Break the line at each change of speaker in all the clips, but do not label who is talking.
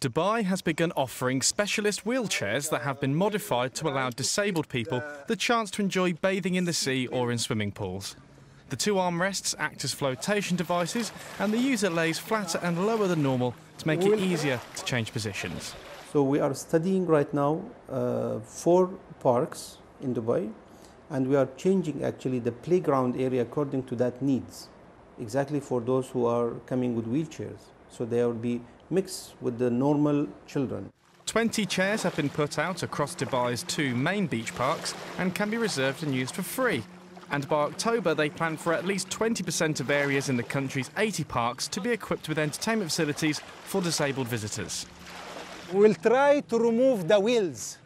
Dubai has begun offering specialist wheelchairs that have been modified to allow disabled people the chance to enjoy bathing in the sea or in swimming pools. The two armrests act as flotation devices, and the user lays flatter and lower than normal to make it easier to change positions.
So we are studying right now uh, four parks in Dubai, and we are changing actually the playground area according to that needs, exactly for those who are coming with wheelchairs. So there will be mixed with the normal children.
20 chairs have been put out across Dubai's two main beach parks and can be reserved and used for free. And by October, they plan for at least 20% of areas in the country's 80 parks to be equipped with entertainment facilities for disabled visitors.
We'll try to remove the wheels.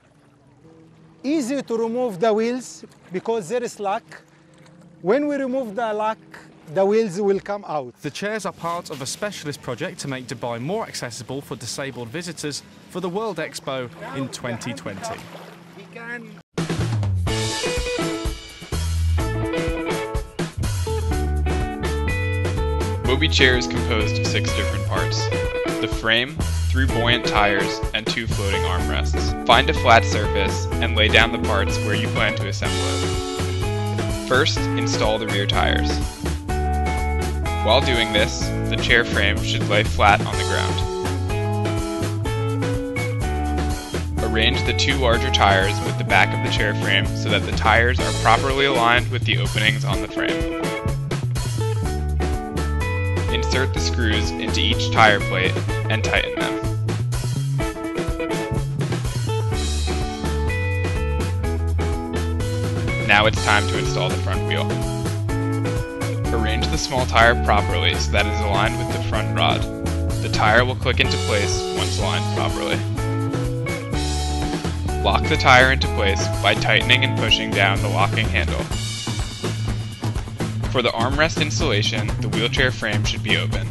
Easy to remove the wheels because there is lock. When we remove the lock, the wheels will come out.
The chairs are part of a specialist project to make Dubai more accessible for disabled visitors for the World Expo in 2020.
Mobi Chair is composed of six different parts. The frame, three buoyant tires, and two floating armrests. Find a flat surface and lay down the parts where you plan to assemble it. First, install the rear tires. While doing this, the chair frame should lay flat on the ground. Arrange the two larger tires with the back of the chair frame so that the tires are properly aligned with the openings on the frame. Insert the screws into each tire plate and tighten them. Now it's time to install the front wheel. Arrange the small tire properly so that it is aligned with the front rod. The tire will click into place once aligned properly. Lock the tire into place by tightening and pushing down the locking handle. For the armrest installation, the wheelchair frame should be open.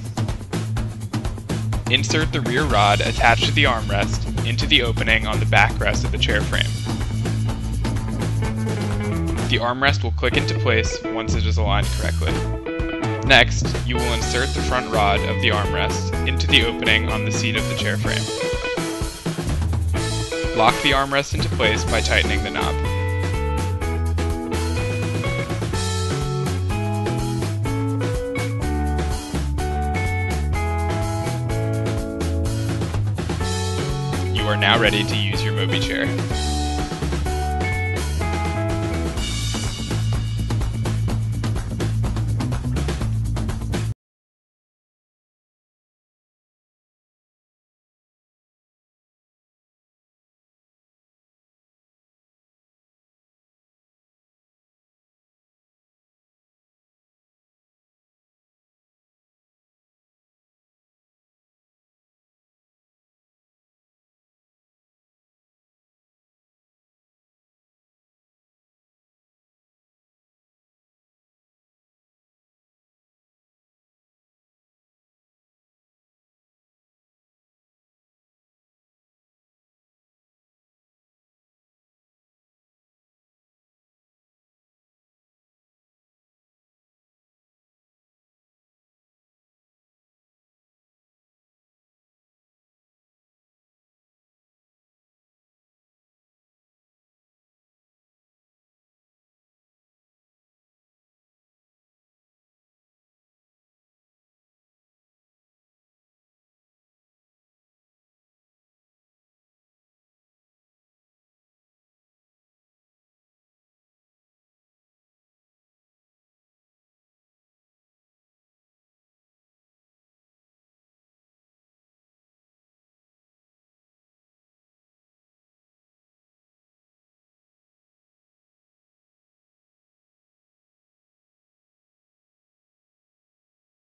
Insert the rear rod attached to the armrest into the opening on the backrest of the chair frame. The armrest will click into place once it is aligned correctly. Next, you will insert the front rod of the armrest into the opening on the seat of the chair frame. Lock the armrest into place by tightening the knob. You are now ready to use your Mobi chair.